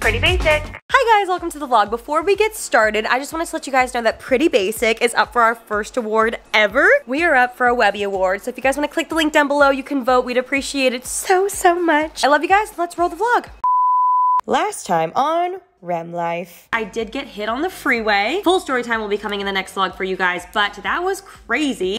Pretty basic. Hi guys, welcome to the vlog. Before we get started, I just wanted to let you guys know that Pretty Basic is up for our first award ever. We are up for a Webby Award, so if you guys want to click the link down below, you can vote. We'd appreciate it so, so much. I love you guys. Let's roll the vlog. Last time on Rem Life. I did get hit on the freeway. Full story time will be coming in the next vlog for you guys, but that was crazy.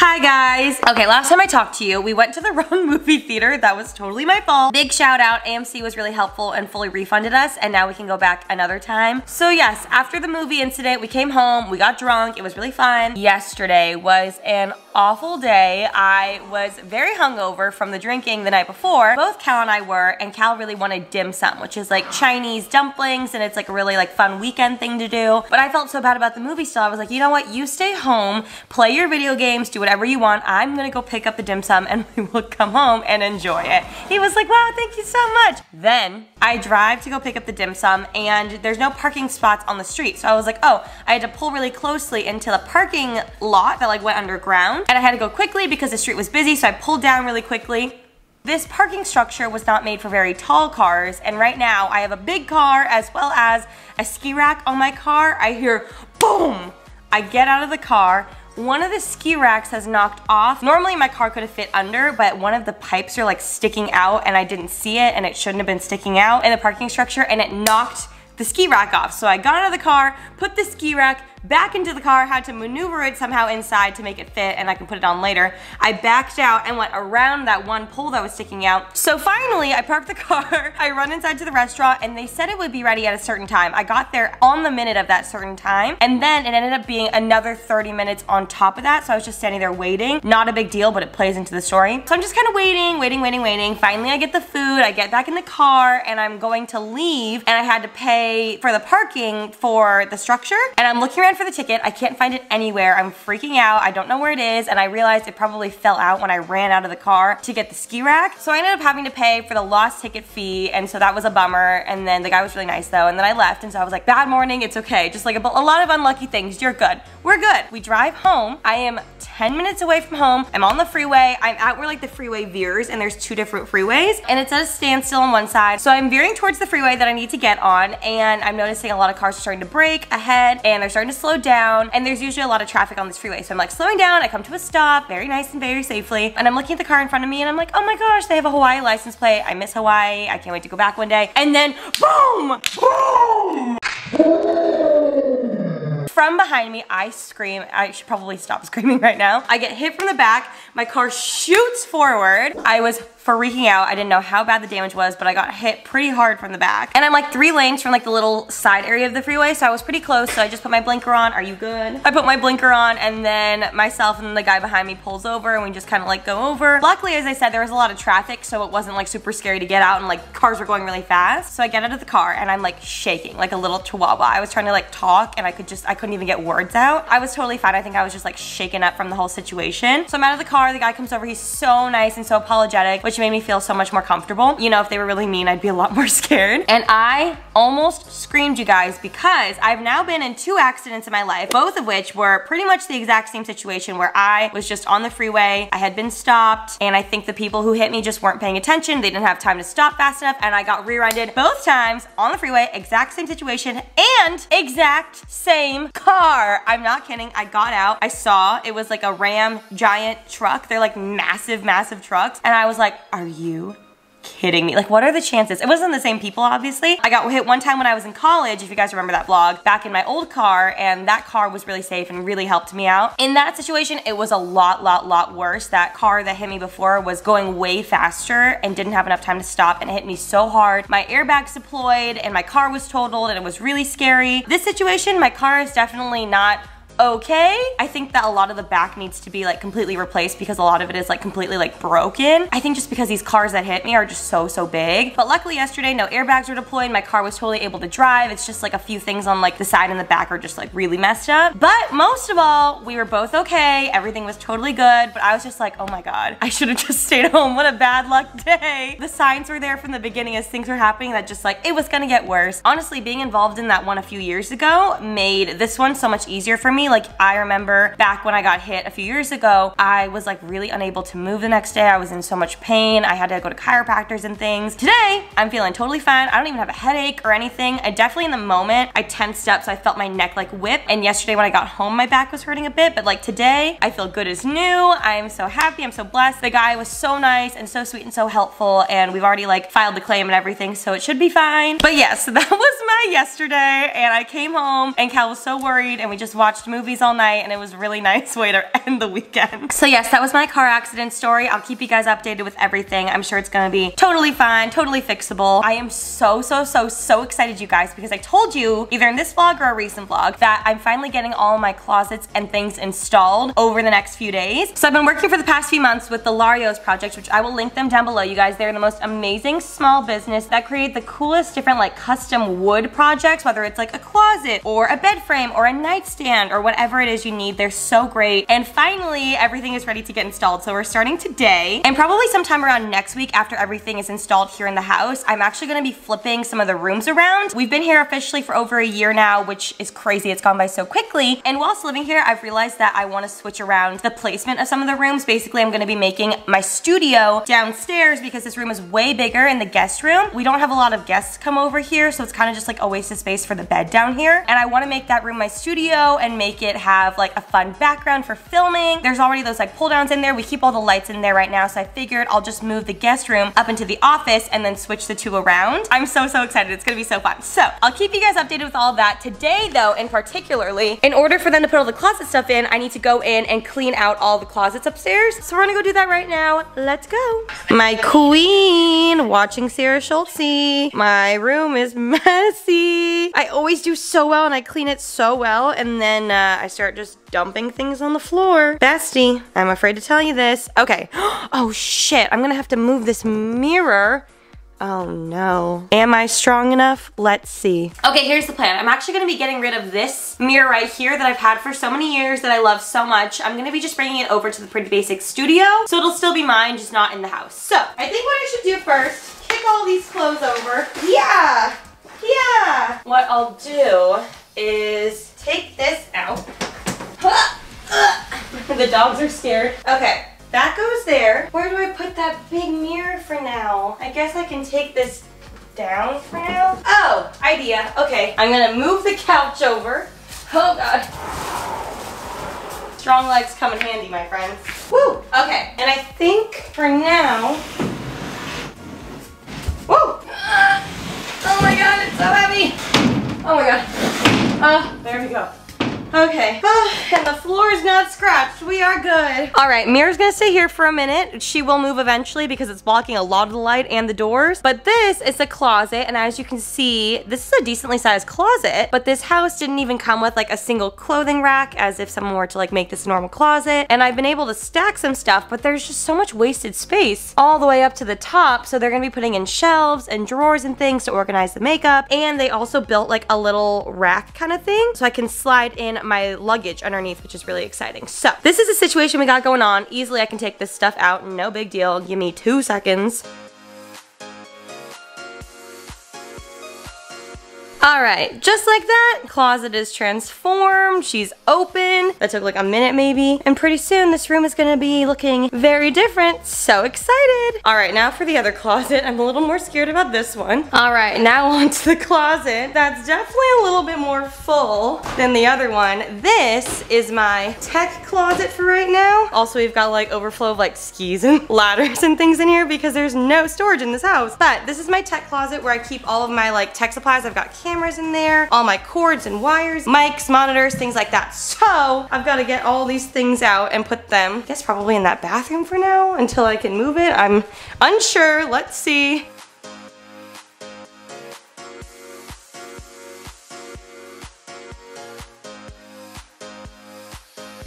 Hi guys. Okay, last time I talked to you, we went to the wrong movie theater. That was totally my fault. Big shout out, AMC was really helpful and fully refunded us, and now we can go back another time. So yes, after the movie incident, we came home, we got drunk, it was really fun. Yesterday was an awful day. I was very hungover from the drinking the night before. Both Cal and I were, and Cal really wanted dim sum, which is like Chinese dumplings, and it's like a really like fun weekend thing to do. But I felt so bad about the movie still. I was like, you know what? You stay home, play your video games, do whatever you want. I'm gonna go pick up the dim sum and we will come home and enjoy it. He was like, wow, thank you so much. Then I drive to go pick up the dim sum and there's no parking spots on the street. So I was like, oh, I had to pull really closely into the parking lot that like went underground and I had to go quickly because the street was busy. So I pulled down really quickly. This parking structure was not made for very tall cars, and right now I have a big car as well as a ski rack on my car. I hear boom! I get out of the car, one of the ski racks has knocked off. Normally my car could have fit under, but one of the pipes are like sticking out and I didn't see it and it shouldn't have been sticking out in the parking structure and it knocked the ski rack off. So I got out of the car, put the ski rack back into the car, had to maneuver it somehow inside to make it fit and I can put it on later. I backed out and went around that one pole that was sticking out. So finally, I parked the car, I run inside to the restaurant and they said it would be ready at a certain time. I got there on the minute of that certain time and then it ended up being another 30 minutes on top of that. So I was just standing there waiting. Not a big deal, but it plays into the story. So I'm just kind of waiting, waiting, waiting, waiting. Finally, I get the food, I get back in the car and I'm going to leave and I had to pay for the parking for the structure and I'm looking around for the ticket. I can't find it anywhere. I'm freaking out. I don't know where it is. And I realized it probably fell out when I ran out of the car to get the ski rack. So I ended up having to pay for the lost ticket fee. And so that was a bummer. And then the guy was really nice though. And then I left. And so I was like, bad morning. It's okay. Just like a, a lot of unlucky things. You're good. We're good. We drive home. I am 10 minutes away from home. I'm on the freeway. I'm out where like the freeway veers and there's two different freeways and it's at a standstill on one side. So I'm veering towards the freeway that I need to get on and I'm noticing a lot of cars are starting to brake ahead and they're starting to slow down and there's usually a lot of traffic on this freeway. So I'm like slowing down, I come to a stop very nice and very safely and I'm looking at the car in front of me and I'm like, oh my gosh, they have a Hawaii license plate. I miss Hawaii. I can't wait to go back one day. And then boom, boom from behind me, I scream. I should probably stop screaming right now. I get hit from the back. My car shoots forward. I was freaking out. I didn't know how bad the damage was, but I got hit pretty hard from the back. And I'm like three lanes from like the little side area of the freeway, so I was pretty close, so I just put my blinker on. Are you good? I put my blinker on, and then myself and the guy behind me pulls over, and we just kind of like go over. Luckily, as I said, there was a lot of traffic, so it wasn't like super scary to get out, and like cars were going really fast. So I get out of the car, and I'm like shaking, like a little chihuahua. I was trying to like talk, and I could just, I couldn't even get words out. I was totally fine. I think I was just like shaken up from the whole situation. So I'm out of the car, the guy comes over, he's so nice and so apologetic, which made me feel so much more comfortable. You know, if they were really mean, I'd be a lot more scared. And I almost screamed you guys because I've now been in two accidents in my life, both of which were pretty much the exact same situation where I was just on the freeway, I had been stopped, and I think the people who hit me just weren't paying attention, they didn't have time to stop fast enough, and I got rear-ended both times on the freeway, exact same situation, and exact same car. I'm not kidding, I got out, I saw it was like a Ram giant truck, they're like massive, massive trucks, and I was like, are you kidding me? Like, what are the chances? It wasn't the same people, obviously. I got hit one time when I was in college, if you guys remember that vlog, back in my old car, and that car was really safe and really helped me out. In that situation, it was a lot, lot, lot worse. That car that hit me before was going way faster and didn't have enough time to stop, and it hit me so hard. My airbags deployed, and my car was totaled, and it was really scary. This situation, my car is definitely not okay. I think that a lot of the back needs to be like completely replaced because a lot of it is like completely like broken. I think just because these cars that hit me are just so, so big. But luckily yesterday, no airbags were deployed. My car was totally able to drive. It's just like a few things on like the side and the back are just like really messed up. But most of all, we were both okay. Everything was totally good. But I was just like, oh my God, I should have just stayed home. What a bad luck day. The signs were there from the beginning as things were happening that just like, it was gonna get worse. Honestly, being involved in that one a few years ago made this one so much easier for me. Like I remember back when I got hit a few years ago, I was like really unable to move the next day. I was in so much pain. I had to go to chiropractors and things. Today, I'm feeling totally fine. I don't even have a headache or anything. I definitely in the moment, I tensed up so I felt my neck like whip. And yesterday when I got home, my back was hurting a bit. But like today, I feel good as new. I'm so happy. I'm so blessed. The guy was so nice and so sweet and so helpful. And we've already like filed the claim and everything. So it should be fine. But yes, yeah, so that was my yesterday. And I came home and Cal was so worried and we just watched movies all night and it was a really nice way to end the weekend. So yes, that was my car accident story. I'll keep you guys updated with everything. I'm sure it's gonna be totally fine, totally fixable. I am so, so, so, so excited you guys because I told you either in this vlog or a recent vlog that I'm finally getting all my closets and things installed over the next few days. So I've been working for the past few months with the Larios project, which I will link them down below. You guys, they're the most amazing small business that create the coolest different like custom wood projects, whether it's like a closet or a bed frame or a nightstand or whatever it is you need. They're so great. And finally, everything is ready to get installed. So we're starting today and probably sometime around next week after everything is installed here in the house, I'm actually gonna be flipping some of the rooms around. We've been here officially for over a year now, which is crazy. It's gone by so quickly. And whilst living here, I've realized that I wanna switch around the placement of some of the rooms. Basically, I'm gonna be making my studio downstairs because this room is way bigger in the guest room. We don't have a lot of guests come over here, so it's kind of just like a waste of space for the bed down here. And I wanna make that room my studio and make it have like a fun background for filming. There's already those like pull downs in there. We keep all the lights in there right now, so I figured I'll just move the guest room up into the office and then switch the two around. I'm so, so excited. It's gonna be so fun. So I'll keep you guys updated with all of that. Today though, in particularly, in order for them to put all the closet stuff in, I need to go in and clean out all the closets upstairs. So we're gonna go do that right now. Let's go. My queen, watching Sarah Schultz. My room is messy. I always do so well and I clean it so well and then uh, Uh, I start just dumping things on the floor. Bestie, I'm afraid to tell you this. Okay. Oh shit, I'm gonna have to move this mirror. Oh no. Am I strong enough? Let's see. Okay, here's the plan. I'm actually gonna be getting rid of this mirror right here that I've had for so many years that I love so much. I'm gonna be just bringing it over to the Pretty Basic studio, so it'll still be mine, just not in the house. So, I think what I should do first, kick all these clothes over. Yeah, yeah. What I'll do is take this out. the dogs are scared. Okay, that goes there. Where do I put that big mirror for now? I guess I can take this down for now. Oh, idea. Okay, I'm gonna move the couch over. Oh God. Strong legs come in handy, my friends. Woo! Okay, and I think for now, woo! oh my God, it's so heavy. Oh my God. Ah, there we go. Okay, oh, and the floor is not scratched. We are good. All right, Mira's gonna stay here for a minute. She will move eventually because it's blocking a lot of the light and the doors. But this is a closet, and as you can see, this is a decently sized closet, but this house didn't even come with like a single clothing rack as if someone were to like make this a normal closet. And I've been able to stack some stuff, but there's just so much wasted space all the way up to the top. So they're gonna be putting in shelves and drawers and things to organize the makeup. And they also built like a little rack kind of thing so I can slide in my luggage underneath, which is really exciting. So this is a situation we got going on. Easily I can take this stuff out, no big deal. Give me two seconds. All right, just like that, closet is transformed. She's open. That took like a minute maybe. And pretty soon this room is gonna be looking very different. So excited. All right, now for the other closet. I'm a little more scared about this one. All right, now onto the closet. That's definitely a little bit more full than the other one. This is my tech closet for right now. Also, we've got like overflow of like skis and ladders and things in here because there's no storage in this house. But this is my tech closet where I keep all of my like tech supplies. I've got cameras cameras in there, all my cords and wires, mics, monitors, things like that. So I've got to get all these things out and put them, I guess probably in that bathroom for now until I can move it. I'm unsure. Let's see.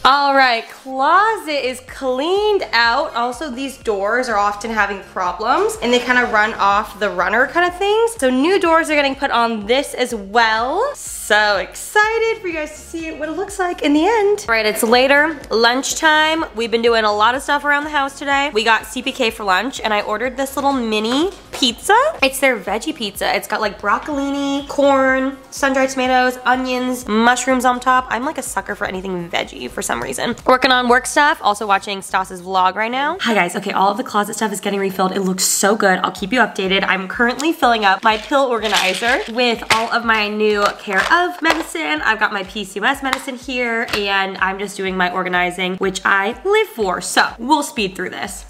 All right, closet is cleaned out. Also, these doors are often having problems and they kind of run off the runner kind of things. So new doors are getting put on this as well. So excited for you guys to see what it looks like in the end. All right, it's later, lunchtime. We've been doing a lot of stuff around the house today. We got CPK for lunch and I ordered this little mini pizza. It's their veggie pizza. It's got like broccolini, corn, sun-dried tomatoes, onions, mushrooms on top. I'm like a sucker for anything veggie for some reason. Working on work stuff, also watching Stas's vlog right now. Hi guys, okay, all of the closet stuff is getting refilled. It looks so good. I'll keep you updated. I'm currently filling up my pill organizer with all of my new Care of medicine. I've got my PCOS medicine here and I'm just doing my organizing, which I live for. So we'll speed through this.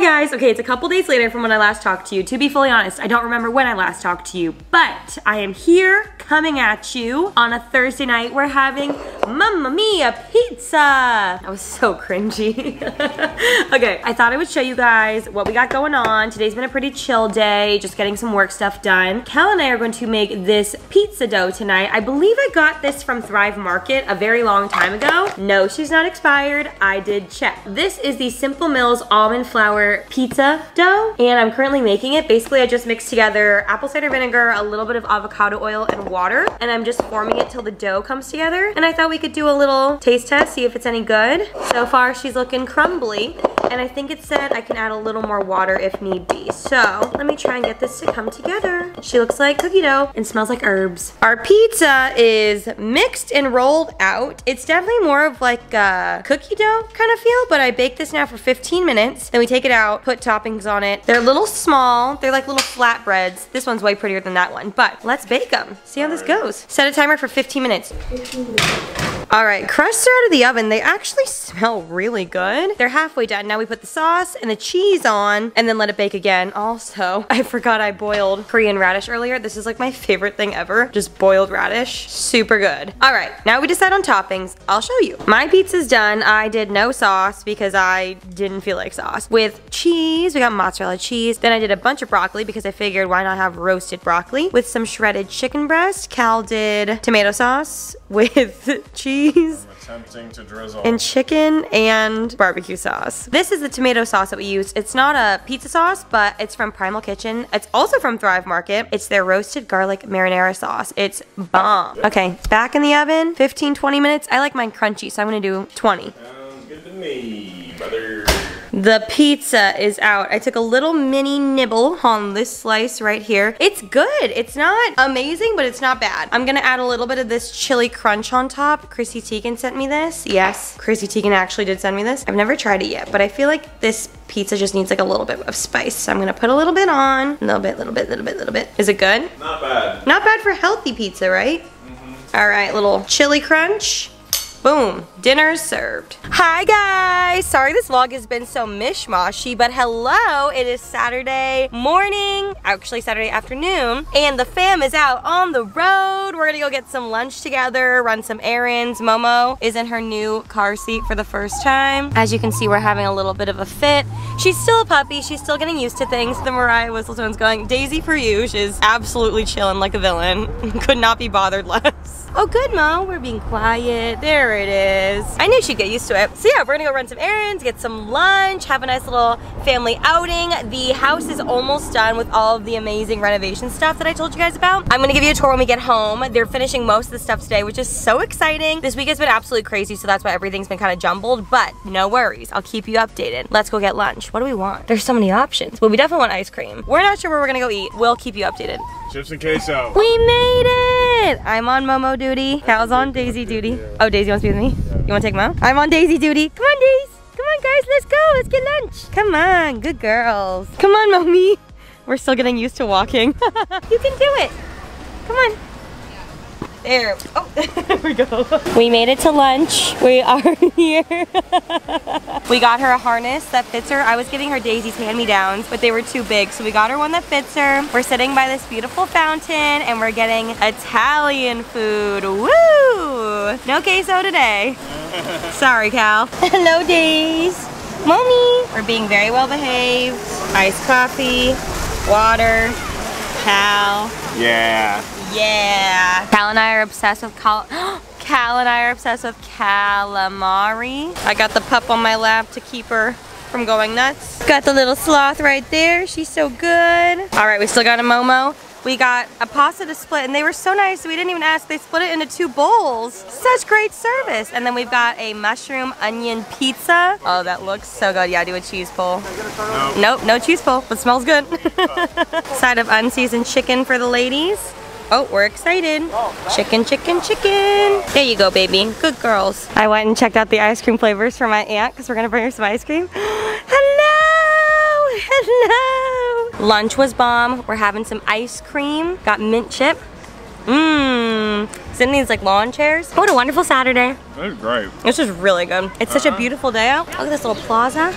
Guys, okay, it's a couple days later from when I last talked to you. To be fully honest, I don't remember when I last talked to you, but I am here coming at you on a Thursday night. We're having Mamma Mia pizza. That was so cringy. okay, I thought I would show you guys what we got going on. Today's been a pretty chill day, just getting some work stuff done. Cal and I are going to make this pizza dough tonight. I believe I got this from Thrive Market a very long time ago. No, she's not expired. I did check. This is the Simple Mills almond flour pizza dough and I'm currently making it. Basically, I just mixed together apple cider vinegar, a little bit of avocado oil and water and I'm just forming it till the dough comes together. And I thought we could do a little taste test, see if it's any good. So far, she's looking crumbly and I think it said I can add a little more water if need be. So let me try and get this to come together. She looks like cookie dough and smells like herbs. Our pizza is mixed and rolled out. It's definitely more of like a cookie dough kind of feel, but I baked this now for 15 minutes. Then we take take it out, put toppings on it. They're a little small. They're like little flatbreads. This one's way prettier than that one, but let's bake them. See how this goes. Set a timer for 15 minutes. 15 minutes. All right, crusts are out of the oven. They actually smell really good. They're halfway done. Now we put the sauce and the cheese on and then let it bake again. Also, I forgot I boiled Korean radish earlier. This is like my favorite thing ever. Just boiled radish. Super good. All right, now we decide on toppings. I'll show you. My pizza's done. I did no sauce because I didn't feel like sauce. With cheese, we got mozzarella cheese. Then I did a bunch of broccoli because I figured why not have roasted broccoli with some shredded chicken breast. Cal did tomato sauce with cheese cheese. attempting to drizzle. And chicken and barbecue sauce. This is the tomato sauce that we use. It's not a pizza sauce, but it's from Primal Kitchen. It's also from Thrive Market. It's their roasted garlic marinara sauce. It's bomb. Okay, back in the oven, 15, 20 minutes. I like mine crunchy, so I'm gonna do 20. Sounds good to me, brother. The pizza is out. I took a little mini nibble on this slice right here. It's good. It's not amazing, but it's not bad. I'm gonna add a little bit of this chili crunch on top. Chrissy Teigen sent me this. Yes, Chrissy Teigen actually did send me this. I've never tried it yet, but I feel like this pizza just needs like a little bit of spice. So I'm gonna put a little bit on. A little bit, little bit, little bit, little bit. Is it good? Not bad. Not bad for healthy pizza, right? Mm -hmm. All right, little chili crunch. Boom, dinner served. Hi guys, sorry this vlog has been so mishmashy, but hello, it is Saturday morning, actually Saturday afternoon, and the fam is out on the road. We're gonna go get some lunch together, run some errands. Momo is in her new car seat for the first time. As you can see, we're having a little bit of a fit. She's still a puppy, she's still getting used to things. The Mariah Whistletone's going, Daisy for you. She's absolutely chilling like a villain. Could not be bothered less. Oh good, Mo, we're being quiet. There it is. I knew she'd get used to it. So yeah, we're gonna go run some errands, get some lunch, have a nice little family outing. The house is almost done with all of the amazing renovation stuff that I told you guys about. I'm gonna give you a tour when we get home. They're finishing most of the stuff today, which is so exciting. This week has been absolutely crazy, so that's why everything's been kind of jumbled, but no worries. I'll keep you updated. Let's go get lunch. What do we want? There's so many options. Well, we definitely want ice cream. We're not sure where we're gonna go eat. We'll keep you updated. Chips and queso. We made it! I'm on Momo duty. Cal's on Daisy duty. Oh, Daisy wants to be with me? You wanna take Mo? I'm on Daisy duty. Come on, Daisy. Come on, guys, let's go. Let's get lunch. Come on, good girls. Come on, mommy. We're still getting used to walking. you can do it. Come on. There. Oh, there we go. We made it to lunch. We are here. we got her a harness that fits her. I was giving her Daisy's hand-me-downs, but they were too big. So we got her one that fits her. We're sitting by this beautiful fountain and we're getting Italian food. Woo! Queso. No queso today. Sorry, Cal. Hello, Days. Mommy. We're being very well behaved. Iced coffee, water, Cal. Yeah. Yeah. Cal and I are obsessed with cal. Cal and I are obsessed with calamari. I got the pup on my lap to keep her from going nuts. Got the little sloth right there. She's so good. All right, we still got a Momo. We got a pasta to split and they were so nice we didn't even ask. They split it into two bowls. Such great service. And then we've got a mushroom onion pizza. Oh, that looks so good. Yeah, do a cheese pull. No. Nope, no cheese pull, but smells good. Side of unseasoned chicken for the ladies. Oh, we're excited. Chicken, chicken, chicken. There you go, baby. Good girls. I went and checked out the ice cream flavors for my aunt because we're going to bring her some ice cream. Hello! Hello! Lunch was bomb. We're having some ice cream. Got mint chip. Mmm. Sitting in these like lawn chairs. What a wonderful Saturday. That was great. This is really good. It's such a uh-huh. beautiful day out. Look at this little plaza.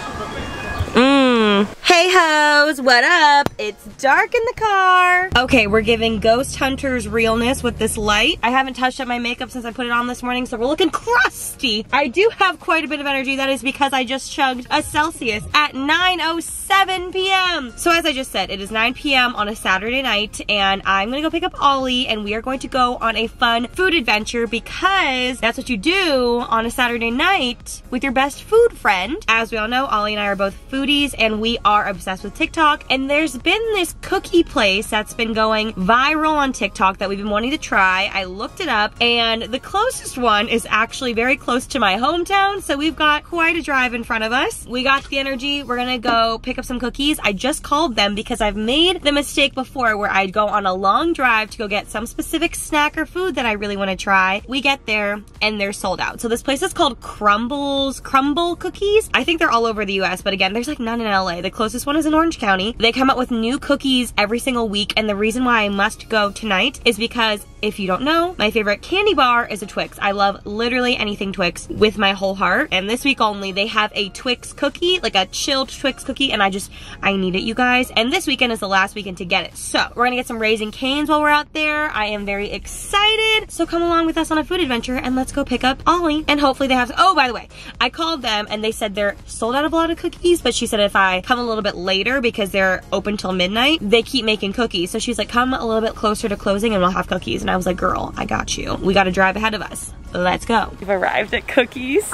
Hey hoes, what up? It's dark in the car. Okay, we're giving Ghost Hunters realness with this light. I haven't touched up my makeup since I put it on this morning, so we're looking crusty. I do have quite a bit of energy. That is because I just chugged a Celsius at 9.07 p.m. So as I just said, it is 9 p.m. on a Saturday night, and I'm gonna go pick up Ollie, and we are going to go on a fun food adventure because that's what you do on a Saturday night with your best food friend. As we all know, Ollie and I are both foodies, and we are obsessed with TikTok. And there's been this cookie place that's been going viral on TikTok that we've been wanting to try. I looked it up, and the closest one is actually very close to my hometown, so we've got quite a drive in front of us. We got the energy. We're gonna go pick up some cookies. I just called them because I've made the mistake before where I'd go on a long drive to go get some specific snack or food that I really want to try. We get there and they're sold out. So this place is called Crumbles, Crumbl Cookies. I think they're all over the US, but again, there's like none in LA. The closest one is in Orange County. They come out with new cookies every single week, and the reason why I must go tonight is because if you don't know, my favorite candy bar is a Twix. I love literally anything Twix with my whole heart. And this week only, they have a Twix cookie, like a chilled Twix cookie, and I just, I need it, you guys. And this weekend is the last weekend to get it. So we're gonna get some Raising Cane's while we're out there. I am very excited. So come along with us on a food adventure and let's go pick up Ollie. And hopefully they have, oh, by the way, I called them and they said they're sold out of a lot of cookies, but she said if I come a little bit later because they're open till midnight, they keep making cookies. So she's like, come a little bit closer to closing and we'll have cookies. And I was like, girl, I got you. We got to drive ahead of us. Let's go. We've arrived at Cookies.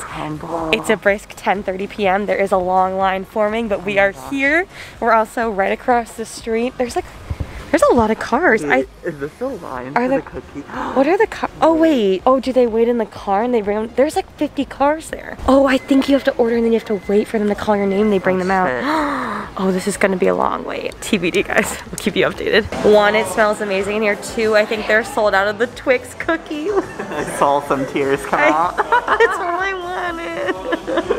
It's a brisk 10.30 p.m. There is a long line forming, but we are here. We're also right across the street. There's like, there's a lot of cars. I Is this a line Are for the- the? What are the car? Oh wait. Oh, do they wait in the car and they bring them? There's like 50 cars there. Oh, I think you have to order and then you have to wait for them to call your name. They bring oh, them out. oh, this is gonna be a long wait. TBD, guys. We'll keep you updated. One, it smells amazing in here. Two, I think they're sold out of the Twix cookie. I saw some tears come out. That's all I wanted.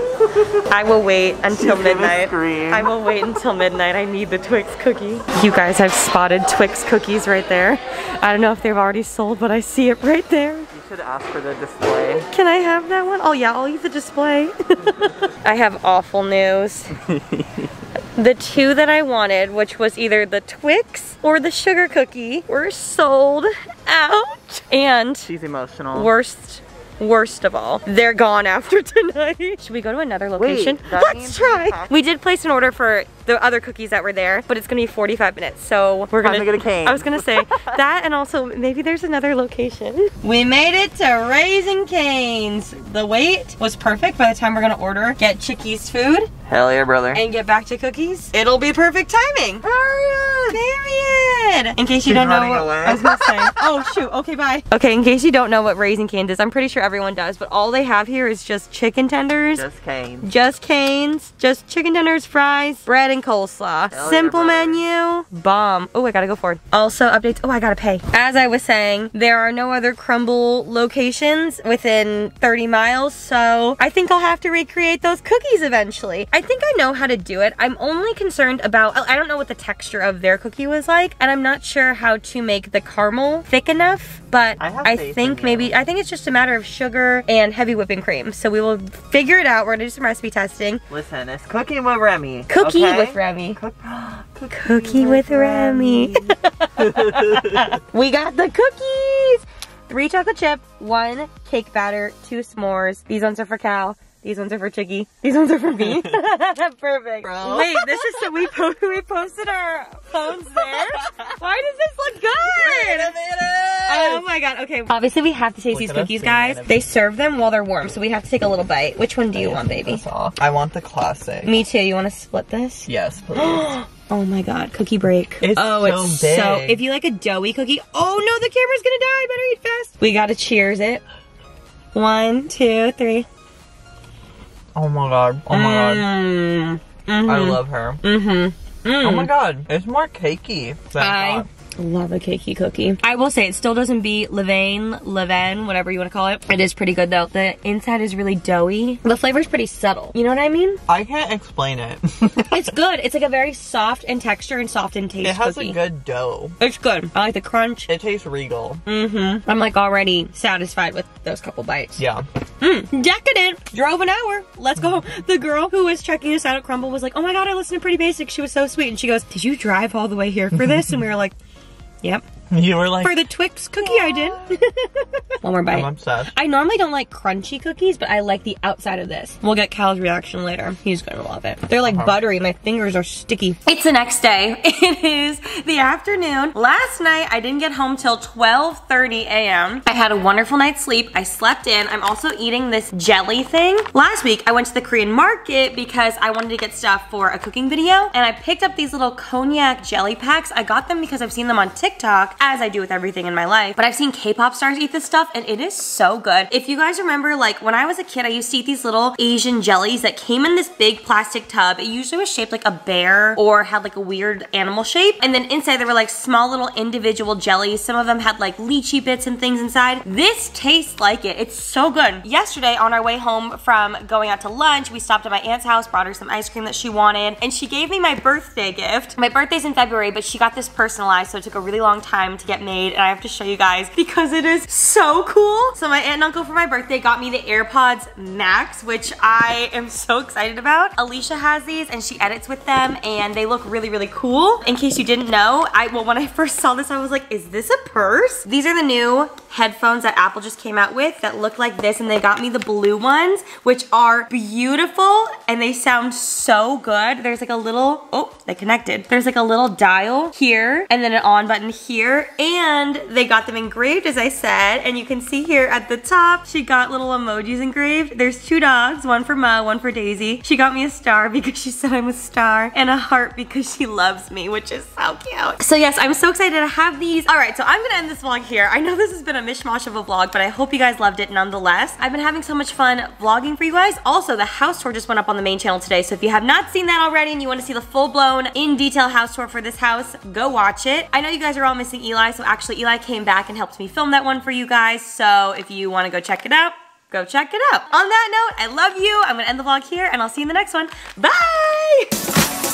I will wait until midnight. I will wait until midnight. I need the Twix cookie. You guys I've spotted Twix cookies right there. I don't know if they've already sold, but I see it right there. You should ask for the display. Can I have that one? Oh yeah, I'll eat the display. I have awful news. The two that I wanted, which was either the Twix or the sugar cookie, were sold out. And She's emotional. worst, worst of all, they're gone after tonight. Should we go to another location? that Let's try. We did place an order for the other cookies that were there, but it's gonna be 45 minutes. So we're gonna to get a cane. I was gonna say that and also maybe there's another location. We made it to Raising Cane's. The wait was perfect by the time we're gonna order, get Chickie's food, Hell yeah, brother. and get back to cookies. It'll be perfect timing. Period. In case you She's don't know what away. I was gonna say. Oh shoot. Okay, bye. Okay, in case you don't know what Raising Cane's is, I'm pretty sure everyone does, but all they have here is just chicken tenders. Just came. Just canes, just chicken tenders, fries, bread, and coleslaw. Hell Simple menu. Bomb. Oh, I gotta go forward. Also, updates. Oh, I gotta pay. As I was saying, there are no other Crumbl locations within 30 miles, so I think I'll have to recreate those cookies eventually. I think I know how to do it. I'm only concerned about, I don't know what the texture of their cookie was like, and I'm not sure how to make the caramel thick enough, but I I think maybe. I think it's just a matter of sugar and heavy whipping cream. So we will figure it out. We're gonna do some recipe testing. Listen, it's cooking with Remi. Cookie okay? With Remi. Cook- Cookie with Remi. we got the cookies. three chocolate chip, one cake batter, two s'mores. These ones are for Cal. These ones are for Chicky. These ones are for me. Perfect. Bro. Wait, this is so we po- we posted our phones there. Why does this look good? Oh my god. Okay. Obviously, we have to taste Look these cookies, guys. it. They serve them while they're warm, so we have to take a little bite. Which one do you want, baby? I want the classic. Me too. You want to split this? Yes, please. Oh my god, cookie break. It's oh, so it's big. so. If you like a doughy cookie, oh no, the camera's gonna die. Better eat fast. We gotta cheers it. One, two, three. Oh my god. Oh my god. Mm. I love her. Mm-hmm. Oh my god. It's more cakey than I. love a cakey cookie. I will say it still doesn't beat Levain, Levain, whatever you want to call it. It is pretty good though. The inside is really doughy. The flavor's pretty subtle. You know what I mean? I can't explain it. It's good. It's like a very soft in texture and soft in taste it has cookie. a good dough. it's good. I like the crunch. It tastes regal. Mm-hmm. I'm like already satisfied with those couple bites. Yeah. Mm, decadent. Drove an hour. Let's go. The girl who was checking us out at Crumbl was like, "Oh my god, I listened to Pretty Basic. She was so sweet." And she goes, "Did you drive all the way here for this?" and we were like, "Yep." You were like, For the Twix cookie, I did. One more bite. I'm bite. obsessed. I normally don't like crunchy cookies, but I like the outside of this. We'll get Cal's reaction later. He's gonna love it. They're like uh-huh. buttery. My fingers are sticky. It's the next day. It is the afternoon. Last night I didn't get home till 12:30 a.m. I had a wonderful night's sleep. I slept in. I'm also eating this jelly thing. Last week I went to the Korean market because I wanted to get stuff for a cooking video, and I picked up these little konjac jelly packs. I got them because I've seen them on TikTok, as I do with everything in my life. But I've seen K-pop stars eat this stuff, and it is so good. If you guys remember, like when I was a kid, I used to eat these little Asian jellies that came in this big plastic tub. It usually was shaped like a bear or had like a weird animal shape. And then inside there were like small little individual jellies. Some of them had like lychee bits and things inside. This tastes like it. It's so good. Yesterday on our way home from going out to lunch, we stopped at my aunt's house, brought her some ice cream that she wanted, and she gave me my birthday gift. My birthday's in February, but she got this personalized, so it took a really long time to get made, and I have to show you guys because it is so cool. So my aunt and uncle for my birthday got me the AirPods Max, which I am so excited about. Alicia has these and she edits with them and they look really, really cool. In case you didn't know, I well when I first saw this, I was like, is this a purse? These are the new headphones that Apple just came out with that look like this and they got me the blue ones, which are beautiful and they sound so good. There's like a little, oh, they connected. There's like a little dial here and then an on button here and they got them engraved as I said and you can see here at the top, she got little emojis engraved. There's two dogs, one for Mo, one for Daisy. She got me a star because she said I'm a star and a heart because she loves me, which is so cute. So yes, I'm so excited to have these. All right, so I'm gonna end this vlog here. I know this has been a mishmash of a vlog, but I hope you guys loved it nonetheless. I've been having so much fun vlogging for you guys. Also, the house tour just went up on the main channel today, so if you have not seen that already and you wanna see the full-blown, in-detail house tour for this house, go watch it. I know you guys are all missing Eli, so actually Eli came back and helped me film that one for you guys, so if you wanna go check it out, go check it out. On that note, I love you. I'm gonna end the vlog here and I'll see you in the next one. Bye!